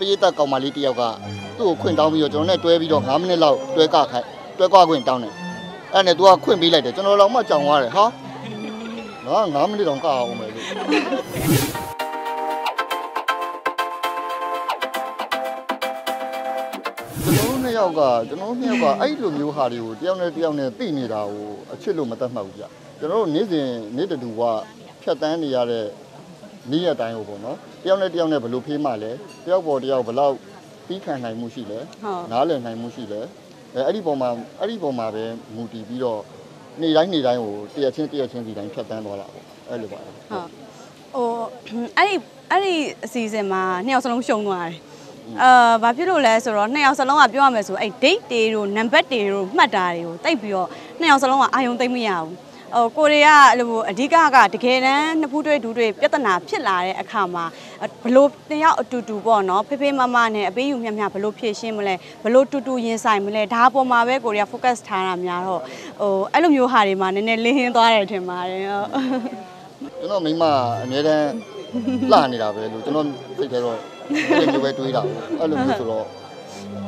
ပရိသတ်ကောင်မလေးတယောက်ကသူ့ကိုခွင့်တောင်းပြီးတော့ကျွန်တော်နဲ့တွဲပြီးတော့9မိနစ်လောက်တွဲကခိုင်းတွဲကခွင့်တောင်းတယ်အဲ့နဲ့ तू ကခွင့်ပေးလိုက်တယ်ကျွန်တော်တော့မှကြောင်သွားတယ်ဟာငါ9မိနစ်တောင်ကအောင်မယ်လို့ကျွန်တော်နှစ်ယောက်ကကျွန်တော်နှစ်ယောက်ကအဲ့လိုမျိုးဟာတွေကိုတယောက်နဲ့တယောက်နဲ့သိနေတာကိုအချစ်လို့မတတ်မှတ်ဘူးဗျကျွန်တော်တို့နေ့စဉ်နေ့တူကဖြတ်တန်းနေရတဲ့နေ့ရက်တိုင်းကိုပေါ့နော် တယောက်နဲ့တယောက်နဲ့ဘယ်လိုဖေးမှလဲတယောက်ပေါ်တယောက်ဘယ်လောက်ပြီးခံနိုင်မှုရှိလဲဟုတ်နားလည်နိုင်မှုရှိလဲအဲအဲ့ဒီပုံမှာအဲ့ဒီပုံမှာပဲမူတည်ပြီးတော့နေ့တိုင်းနေ့တိုင်းကိုတရက်ချင်းတရက်ချင်းဒီတိုင်းဖြတ်တန်းသွားတာပေါ့အဲ့လိုပါဟုတ်ဟုတ်ဟိုအဲ့ဒီအဲ့ဒီအစီအစဉ်မှာနှစ်ယောက်စလုံးရှုံးသွားတယ်အာဘာဖြစ်လို့လဲဆိုတော့နှစ်ယောက်စလုံးကပြောရမယ်ဆိုအဲ့ date တွေတို့ number တွေတို့မှတ်တာတွေကိုတိတ်ပြီးတော့နှစ်ယောက်စလုံးကအာယုံသိမ့်မရဘူး ဟိုကိုရီးယားအဲ့လိုအဓိကကတကယ်တမ်းနှစ်ဖူးတွေဒူးတွေပြဿနာဖြစ်လာတဲ့အခါမှာဘလို့နှစ်ယောက်အတူတူပေါ့နော်ဖေဖေမမနဲ့အပေးယူမြတ်မြတ်ဘလို့ဖြည့်ရှင်းမလဲဘလို့တူတူရင်ဆိုင်မလဲဒါပေါ်မှာပဲကိုရီးယား focus ထားတာများတော့ဟိုအဲ့လိုမျိုးဟာတွေမှာနည်းနည်းလင်းဟင်းသွားတယ်ထင်ပါတယ်ဟုတ်ကျွန်တော်မိမအများတန်းလှနေတာပဲလို့ကျွန်တော်စိတ်ထဲတော့အဲ့လိုမျိုးပဲတွေးတာပေါ့အဲ့လိုမျိုးဆိုတော့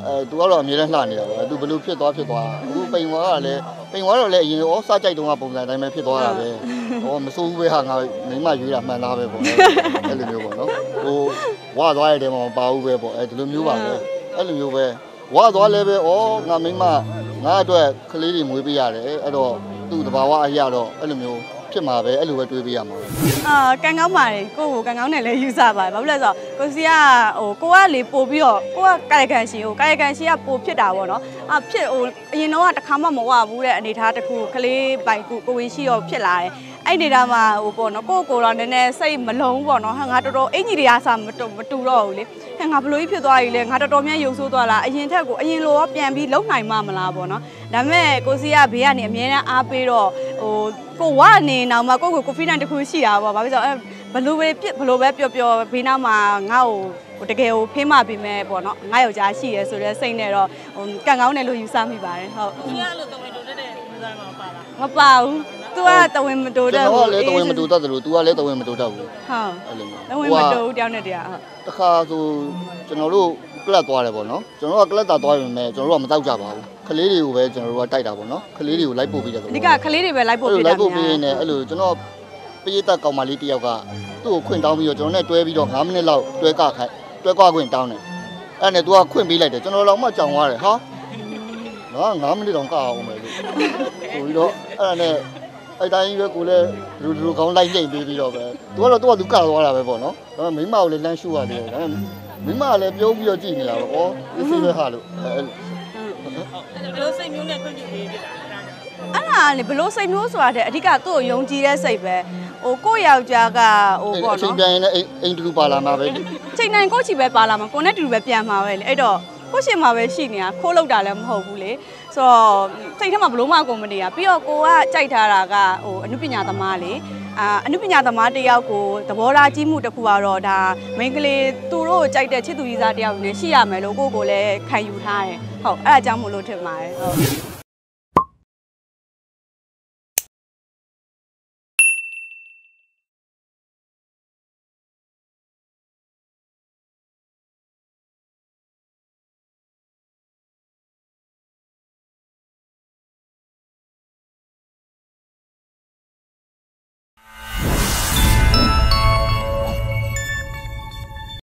အဲသူကတော့အများတန်းလှနေတာပဲသူဘယ်လိုဖြစ်သွားဖြစ်သွားအခုပိန်ဝါကလည်း ပိန်ဝါတော့လည်းအရင်ဩစကြိုက်တုန်းကပုံစံအတိုင်းပဲဖြစ်သွားတာပဲဟောမစိုးဘူးပဲဟာငါမိမရွေးတာမှန်သားပဲပေါ့အဲ့လိုမျိုးပေါ့နော်ဟိုဝါသွားရတဲ့မှာမပါဘူးပဲပေါ့အဲဒီလိုမျိုးပါပဲအဲ့လိုမျိုးပဲဝါသွားလဲပဲဩငါမိမငါအတွက်ကလေးတွေမွေးပေးရတယ်အဲ့တော့သူ့တဘာဝအရာတော့အဲ့လိုမျိုး ဖြစ်မှာပဲအဲ့လိုပဲတွေးပေးရမှာပဲအာကန်ကောင်းပါတယ်ကိုကိုကန်ကောင်းနဲ့လည်းယူဆပါတယ်ဘာဖြစ်လဲဆိုတော့ကိုစီကဟိုကိုကလေပို့ပြီးတော့ကိုကကာယကံရှင်ဟိုကာယကံရှင်ကပို့ဖြစ်တာပေါ့နော်အာဖြစ်ဟိုအရင်တော့ကတစ်ခါမှမဝဘူးတဲ့အနေထားတစ်ခုကလေးပိုင်ကိုကိုဝင်ရှိတော့ဖြစ်လာတယ်အဲ့နေတာမှာဟိုပေါ့နော်ကိုကိုတော့နည်းနည်းစိတ်မလုံးပေါ့နော်ဟာငါတော်တော်အင်ကြီးတွေကစားမတူမတူတော့ဘူးလေဟဲ့ငါဘလို့ကြီးဖြစ်သွားပြီလေငါတော်တော်များရုပ်ဆိုးသွားလားအရင်ထက်ကိုအရင်လိုရောပြန်ပြီးလုံနိုင်မှမလားပေါ့နော်ဒါပေမဲ့ကိုစီကဘေးကနေအမြဲတမ်းအားပေးတော့ ဟိုကိုဝနေနောက်မှာကိုကို confidence တစ်ခုရှိတာပေါ့ဘာဖြစ်လို့အဲဘလို့ပဲပြစ်ဘလို့ပဲပျော်ပျော်ဘေးနားမှာငါ့ကိုဟိုတကယ်ကိုဖေးမပေးမယ်ပေါ့နော်ငါယောက်ျားရှိရဲဆိုတဲ့စိတ်နဲ့တော့ဟိုကန်ကောင်းတယ်လို့ယူဆမိပါတယ်ဟုတ်ဒီကအဲ့လိုတဝင်းတိုးတက်တဲ့လူသားမှာပါလားမပါဘူး။ तू ကတဝင်းမတိုးတကျွတ်န်ဘူးတော်ကလည်းတဝင်မတူတတ်တယ်လို့ तू ကလည်းတဝင်မတူတတ်ဘူးဟုတ်အဲ့လိုမျိုးတဝင်းမတိုးဘူးတယောက်နဲ့တယောက်ဟုတ်တခါဆိုကျွန်တော်တို့ ကလပ်သွားတယ်ပေါ့နော်ကျွန်တော်တို့ကကလပ်တာသွားရင်လည်းကျွန်တော်တို့ကမတောက်ကြပါဘူးကလေးတွေကိုပဲကျွန်တော်တို့ကတိုက်တာပေါ့နော်ကလေးတွေကိုလိုက်ပို့ပေးတယ်ဆိုတော့အဓိကကလေးတွေပဲလိုက်ပို့ပေးတာလိုက်ပို့ပေးနေအဲ့လိုကျွန်တော်ပေးသက်ကောင်မလေးတယောက်ကသူ့ကိုခွင့်တောင်းပြီးတော့ကျွန်တော်နဲ့တွဲပြီးတော့9မိနစ်လောက်တွဲကခိုင်းတွဲကခွင့်တောင်းတယ်အဲ့နဲ့သူကခွင့်ပေးလိုက်တယ်ကျွန်တော်တော့မှကြောင်သွားတယ်ဟာနော်9မိနစ်တောင်ကအောင်မယ်လို့ဆိုပြီးတော့အဲ့နဲ့အဲ့တိုင်းကြီးပဲကိုလည်းလူလူကောင်းလိုက်ညိမ့်ပြီးပြီးတော့ပဲသူကတော့သူကသူကသွားတာပဲပေါ့နော်ဒါပေမဲ့မိမကိုလည်းလမ်းရှုရတယ်ဒါပေမဲ့ မိမကလည်းပြုံးပြီးတော့ကြည့်နေတာပေါ့ဩဒီစီပဲဟာလို့အဲ့ဘယ်လိုစိတ်မျိုးနဲ့ခွင့်ပြုပေးပြတာလဲဒါကြောင့်အဲ့ဒါလေဘလို့စိတ်မျိုးဆိုတာတဲ့အဓိကသူ့ကိုယုံကြည်တဲ့စိတ်ပဲဟိုကိုယ့်ယောက်ျားကဟိုအဲ့ပေါ့အချိန်နော်ပြန်ရင်လည်းအိမ်အိမ်တူတူပါလာမှာပဲလေချိန်နိုင်ကိုယ့်ချီပဲပါလာမှာကိုယ်နဲ့တူတူပဲပြန်မှာပဲလေအဲ့တော့ကိုယ့်ရှင်မှာပဲရှိနေတာခိုးလောက်တာလည်းမဟုတ်ဘူးလေဆိုတော့စိတ်ထဲမှာဘလို့မှကိုမနေရပြီးတော့ကိုကကြိုက်ထားတာကဟိုအနုပညာသမားလေအာ အနုပညာသမားတယောက်ကိုသဘောထားကြီးမှုတစ်ခုကတော့ဒါမိန်းကလေးသူတို့ကြိုက်တဲ့ချစ်သူကြီးစားတယောက်နဲ့ရှိရမယ်လို့ကိုကိုလည်းခံယူထားတယ်ဟုတ်အဲ့ဒါကြောင့်မို့လို့ထင်ပါတယ်ဟုတ်